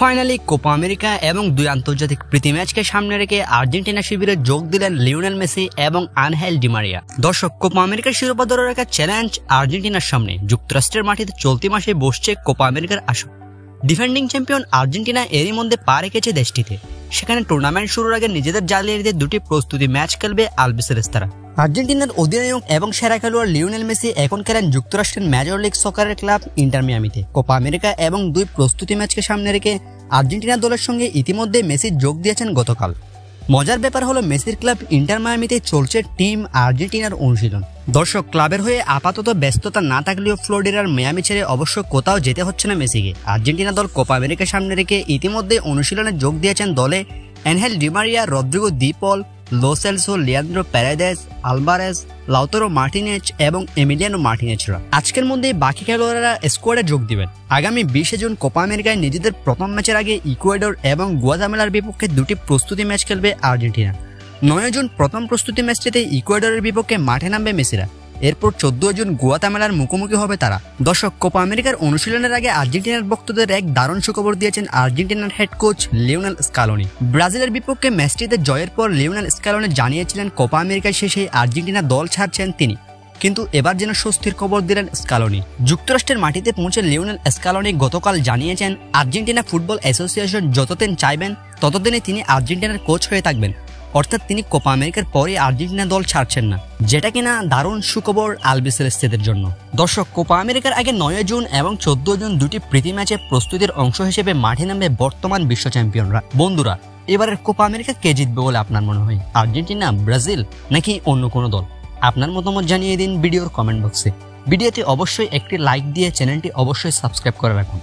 Finally Copa America এবং দুই আন্তর্জাতিক প্রীতি ম্যাচকে সামনে রেখে আর্জেন্টিনা শিবিরে যোগ দিলেন লিওনেল মেসি এবং আনহেল ডিমারিয়া দর্শক, কোপা আমেরিকার শিরোপা ধরে রাখা চ্যালেঞ্জ আর্জেন্টিনার সামনে। যুক্তরাষ্ট্রের মাটিতে চলতি মাসে বসছে কোপা আমেরিকার আসর ডিফেন্ডিং চ্যাম্পিয়ন আর্জেন্টিনা এরই মধ্যে পা রেখেছে দেশটিতে। সেখানে টুর্নামেন্ট শুরুর আগে নিজেদের জালিয়ে দিয়ে দুটি প্রস্তুতি ম্যাচ খেলবে আলবিসেরেস্তারা আর্জেন্টিনার অধিনায়ক এবং সেরা খেলোয়াড় লিওনেল মেসি এখন খেলেন যুক্তরাষ্ট্রের মেজর লিগ সকারের ক্লাব ইন্টার মিয়ামিতে কোপা আমেরিকা এবং দুই প্রস্তুতি ম্যাচকে সামনে রেখে আর্জেন্টিনা দলের সঙ্গে ইতিমধ্যে মেসি যোগ দিয়েছেন গতকাল। মজার ব্যাপার হলো মেসির ক্লাব ইন্টার মায়ামিতে চলছে টিম আর্জেন্টিনার অনুশীলন। দর্শক, ক্লাবের হয়ে আপাতত ব্যস্ততা না থাকলেও ফ্লোরিডার মেয়ামি ছেড়ে অবশ্য কোথাও যেতে হচ্ছে না মেসিকে। আর্জেন্টিনা দল কোপা আমেরিকার সামনে রেখে ইতিমধ্যে অনুশীলনে যোগ দিয়েছেন দলে Angel Di Maria, Rodrigo Lo Celso Leandro Paredes Alvarez Lautaro Martinez এবং এমিলিয়ানো মার্টিনেজরা আজকের মধ্যে বাকি খেলোয়াড়রা স্কোয়াডে যোগ দিবেন। আগামী বিশে জুন কোপা আমেরিকায় নিজেদের প্রথম ম্যাচের আগে ইকুয়েডর এবং গুয়াদামেলার বিপক্ষে দুটি প্রস্তুতি ম্যাচ খেলবে আর্জেন্টিনা। নয় জুন প্রথম প্রস্তুতি ম্যাচটিতে ইকুয়েডরের বিপক্ষে মাঠে নামবে মেসিরা। এরপর চোদ্দ জুন গুয়াতামেলার মুখোমুখি হবে তারা। দর্শক, কোপা আমেরিকার অনুশীলনের আগে আর্জেন্টিনার ভক্তদের এক দারুণ সুখবর দিয়েছেন আর্জেন্টিনার হেড কোচ লিওনাল স্কালোনি। ব্রাজিলের বিপক্ষে ম্যাচটিতে জয়ের পর লিওনাল স্কালোনি জানিয়েছিলেন, কোপা আমেরিকায় শেষে আর্জেন্টিনা দল ছাড়ছেন তিনি। কিন্তু এবার যেন স্বস্তির খবর দিলেন স্কালোনি। যুক্তরাষ্ট্রের মাটিতে পৌঁছে লিওনেল স্কালোনি গতকাল জানিয়েছেন, আর্জেন্টিনা ফুটবল অ্যাসোসিয়েশন যতদিন চাইবেন ততদিনে তিনি আর্জেন্টিনার কোচ হয়ে থাকবেন। অর্থাৎ তিনি কোপা আমেরিকার পরে আর্জেন্টিনা দল ছাড়ছেন না, যেটা কিনা দারুণ সুখবর আলবিসেলেস্তেদের জন্য। দর্শক, কোপা আমেরিকার আগে নয় জুন এবং চোদ্দ জুন দুটি প্রীতি ম্যাচে প্রস্তুতির অংশ হিসেবে মাঠে নামবে বর্তমান বিশ্ব চ্যাম্পিয়নরা। বন্ধুরা, এবারের কোপা আমেরিকা কে জিতবে বলে আপনার মনে হয়? আর্জেন্টিনা, ব্রাজিল নাকি অন্য কোনো দল? আপনার মতামত জানিয়ে দিন ভিডিওর কমেন্ট বক্সে। ভিডিওতে অবশ্যই একটি লাইক দিয়ে চ্যানেলটি অবশ্যই সাবস্ক্রাইব করে রাখুন।